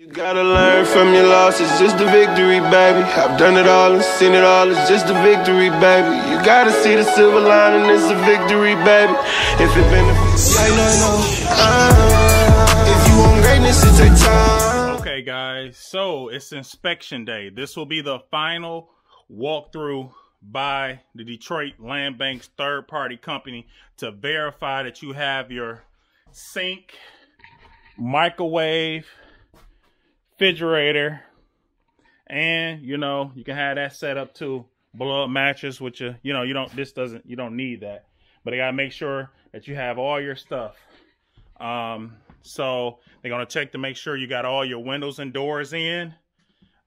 You gotta learn from your losses, just the victory, baby. I've done it all and seen it all, it's just a victory, baby. You gotta see the silver lining, it's a victory, baby. If it benefits, I know, I know. Uh, if you want greatness, it takes time. Okay, guys, so it's inspection day. This will be the final walkthrough by the Detroit Land Bank's third party company to verify that you have your sink, microwave, refrigerator, and you know, you can have that set up too. Blow up mattress, which you, you know, you don't, this doesn't, you don't need that. But you gotta make sure that you have all your stuff. Um, so they're gonna check to make sure you got all your windows and doors in,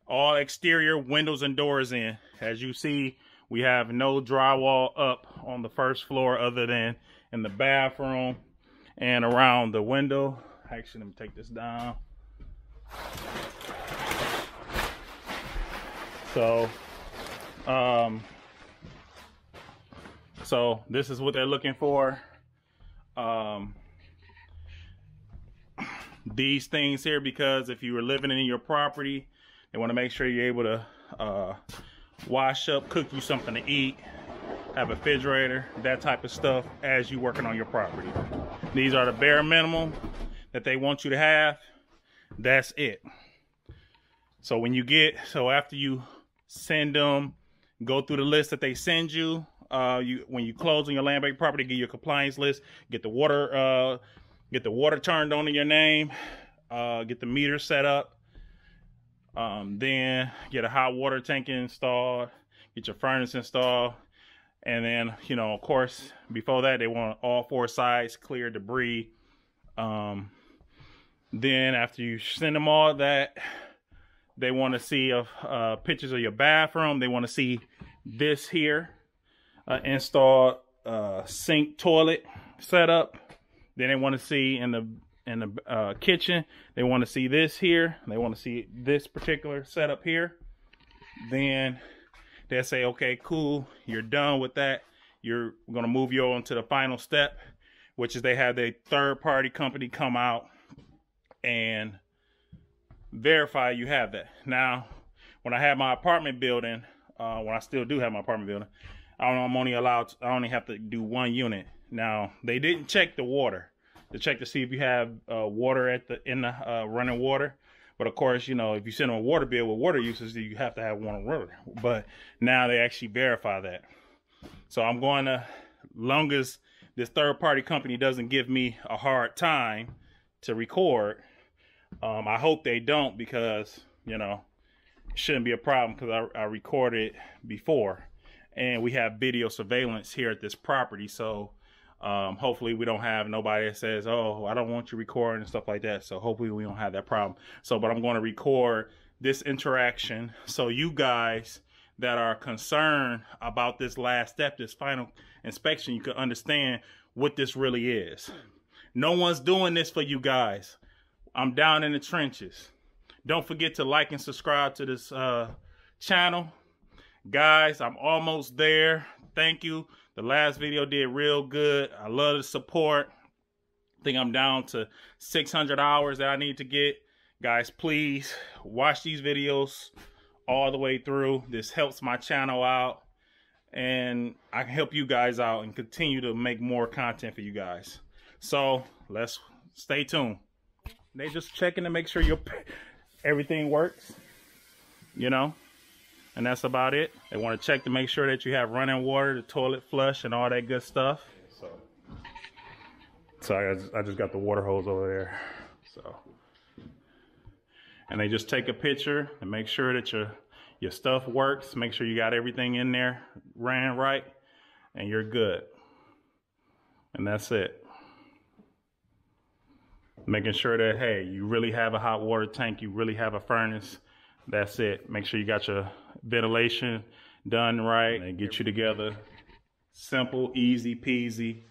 all exterior windows and doors in. As you see, we have no drywall up on the first floor other than in the bathroom and around the window. Actually, let me take this down. So, um, so this is what they're looking for. Um, these things here because if you were living in your property, they want to make sure you're able to uh, wash up, cook you something to eat, have a refrigerator, that type of stuff as you're working on your property. These are the bare minimum that they want you to have. That's it. So when you get, so after you send them, go through the list that they send you, uh, you when you close on your land bank property, get your compliance list, get the water, uh, get the water turned on in your name, uh, get the meter set up, um, then get a hot water tank installed, get your furnace installed, and then, you know, of course, before that, they want all four sides clear debris. Um, then after you send them all that, they want to see uh, uh, pictures of your bathroom. They want to see this here, uh, installed uh, sink toilet setup. Then they want to see in the in the uh, kitchen. They want to see this here. They want to see this particular setup here. Then they say, okay, cool, you're done with that. You're going to move you on to the final step, which is they have a third party company come out and verify you have that. Now, when I have my apartment building, uh, when I still do have my apartment building, I don't, I'm only allowed, to, I only have to do one unit. Now, they didn't check the water to check to see if you have uh, water at the in the uh, running water. But of course, you know, if you send them a water bill with water usage, you have to have one water. But now they actually verify that. So I'm going to, long as this third party company doesn't give me a hard time to record, um, I hope they don't because, you know, it shouldn't be a problem because I, I recorded before. And we have video surveillance here at this property. So um, hopefully we don't have nobody that says, oh, I don't want you recording and stuff like that. So hopefully we don't have that problem. So, but I'm going to record this interaction so you guys that are concerned about this last step, this final inspection, you can understand what this really is. No one's doing this for you guys. I'm down in the trenches. Don't forget to like and subscribe to this uh, channel. Guys, I'm almost there. Thank you. The last video did real good. I love the support. I think I'm down to 600 hours that I need to get. Guys, please watch these videos all the way through. This helps my channel out. And I can help you guys out and continue to make more content for you guys. So let's stay tuned. They just checking to make sure your everything works, you know, and that's about it. They want to check to make sure that you have running water, the toilet flush, and all that good stuff. So, sorry, I just, I just got the water hose over there. So, and they just take a picture and make sure that your your stuff works. Make sure you got everything in there ran right, and you're good. And that's it making sure that, hey, you really have a hot water tank, you really have a furnace. That's it. Make sure you got your ventilation done right and get you together. Simple, easy peasy.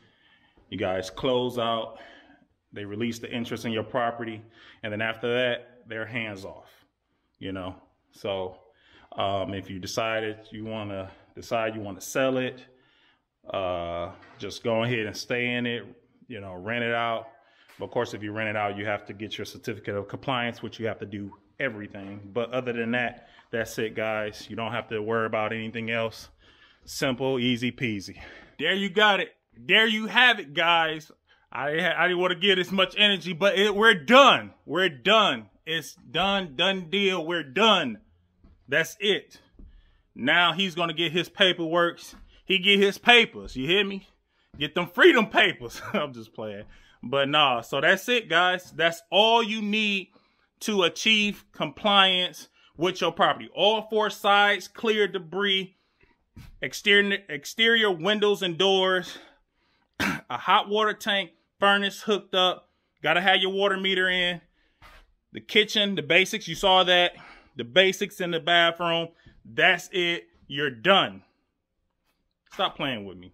You guys close out. They release the interest in your property. And then after that, they're hands off, you know? So um, if you decided you want to decide you want to sell it, uh, just go ahead and stay in it, you know, rent it out But of course, if you rent it out, you have to get your certificate of compliance, which you have to do everything. But other than that, that's it, guys. You don't have to worry about anything else. Simple, easy peasy. There you got it. There you have it, guys. I, I didn't want to get as much energy, but it, we're done. We're done. It's done, done deal. We're done. That's it. Now he's going to get his paperwork. He get his papers. You hear me? Get them freedom papers. I'm just playing. But nah, so that's it, guys. That's all you need to achieve compliance with your property. All four sides, clear debris, exterior, exterior windows and doors, a hot water tank, furnace hooked up. Got to have your water meter in. The kitchen, the basics, you saw that. The basics in the bathroom. That's it. You're done. Stop playing with me.